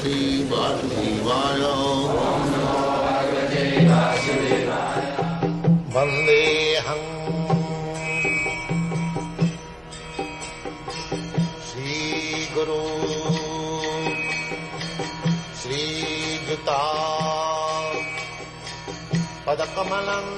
भगवते वासुदेवाय वन्देऽहम् श्रीगुरु श्रीयुता पदकमलम्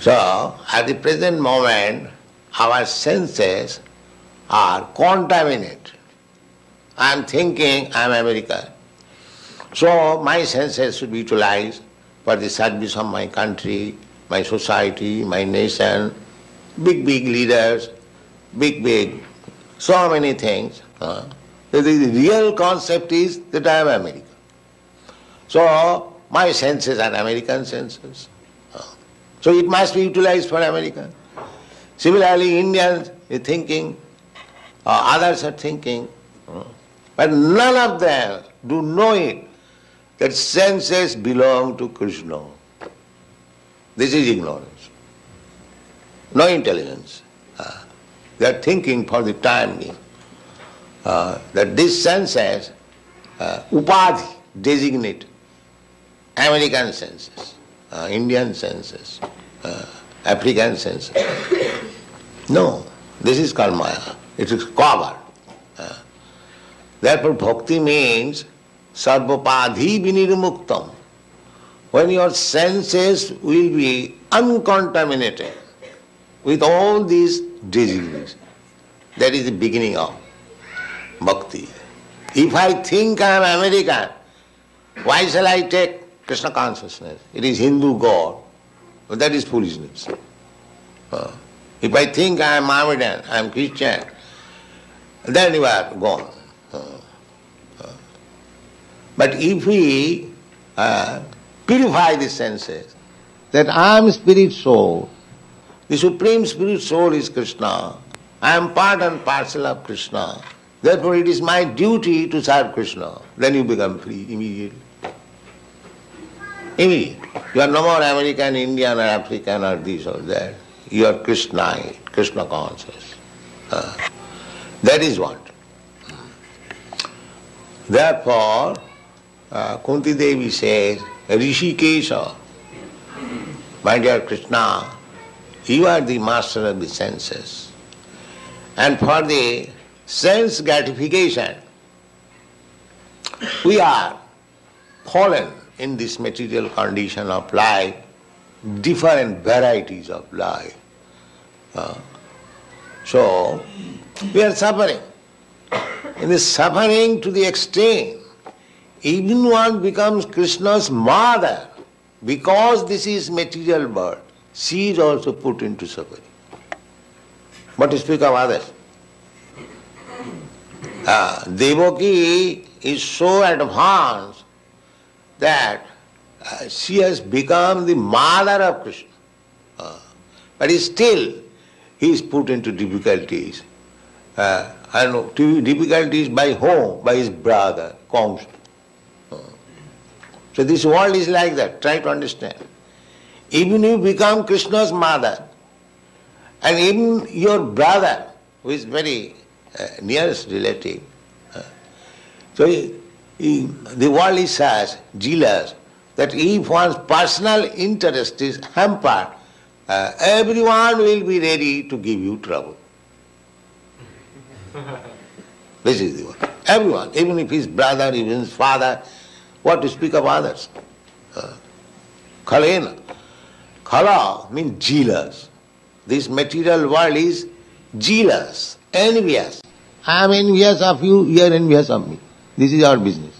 So, at the present moment, our senses are contaminated. I am thinking I am American. So, my senses should be utilized for the service of my country, my society, my nation, big, big leaders, big, big, so many things. The, the real concept is that I am American. So, my senses are American senses. So it must be utilized for America. Similarly, Indians are thinking, others are thinking, uh, but none of them do know it that senses belong to Krishna. This is ignorance. No intelligence. Uh, they are thinking for the time being uh, that these senses, uh, upadhi, designate American senses. uh, Indian senses, uh, African senses. no, this is Maya. It is covered. Therefore, bhakti means sarvapadhi vinirmuktam. When your senses will be uncontaminated with all these diseases, that is the beginning of bhakti. If I think I am American, why shall I take Krishna consciousness. It is Hindu God. That is foolishness. Uh, if I think I am Mohammedan, I am Christian, then you are gone. But if we uh, purify the senses, that I am spirit soul, the supreme spirit soul is Krishna, I am part and parcel of Krishna, therefore it is my duty to serve Krishna, then you become free immediately. Immediate. You are no more American, Indian, or African, or this or that. You are Krishnite, Krishna conscious. Uh, that is what. Therefore, uh, Kunti Devi says, Rishikesha, my dear Krishna, you are the master of the senses. And for the sense gratification, we are fallen in this material condition of life, different varieties of life. Uh, so, we are suffering. In this suffering to the extreme, even one becomes Krishna's mother because this is material birth. She is also put into suffering. But to speak of others. Uh, Devaki is so advanced that uh, she has become the mother of Krishna. Uh, but still, he is put into difficulties. Uh, and difficulties by whom? By his brother. Uh, so this world is like that. Try to understand. Even you become Krishna's mother, and even your brother, who is very uh, nearest relative, uh, so the world is such, jealous, that if one's personal interest is hampered, uh, everyone will be ready to give you trouble. this is the word. Everyone, even if his brother, even his father, what to speak of others? Uh. Khala means jealous. This material world is jealous, envious. I am envious of you, you are envious of me. This is our business.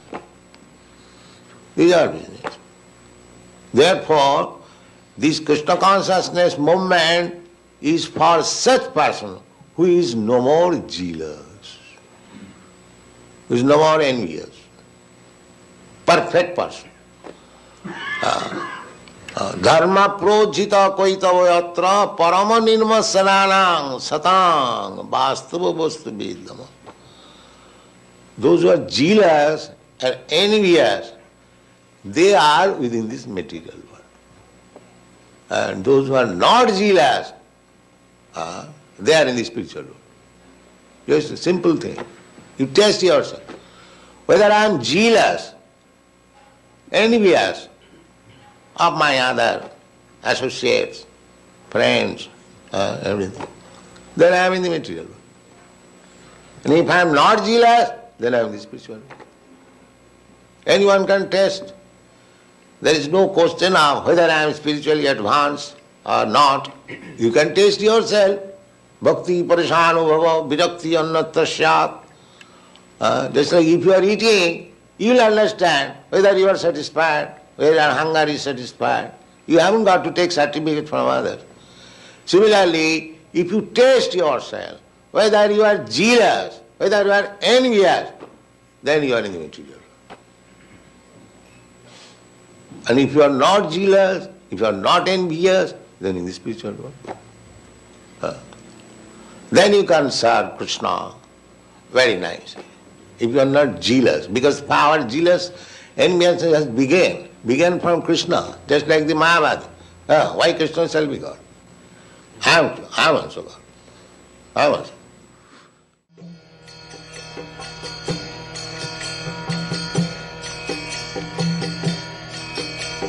This is our business. Therefore, this Krishna consciousness movement is for such person who is no more jealous, who is no more envious. Perfect person. धर्म प्रोजित कैतव यत्र परम निर्मसनानां सतांग वास्तव वस्तु वेदम Those who are jealous and envious, they are within this material world. And those who are not jealous, uh, they are in the spiritual world. Just a simple thing. You test yourself. Whether I am jealous, envious of my other associates, friends, uh, everything, then I am in the material world. And if I am not jealous, then I am in the spiritual world. Anyone can test. There is no question of whether I am spiritually advanced or not. You can taste yourself. Bhakti parishanubhava virakti annatrasyat. Uh, just like if you are eating, you will understand whether you are satisfied, whether your hunger is satisfied. You haven't got to take certificate from others. Similarly, if you taste yourself, whether you are jealous, whether you are envious, then you are in the material. And if you are not jealous, if you are not envious, then in the spiritual world. Uh, then you can serve Krishna very nicely. If you are not jealous, because power jealous, envious has begun, began from Krishna, just like the Mahabharata. Uh, why Krishna shall be God? I am, I am also God. I am also.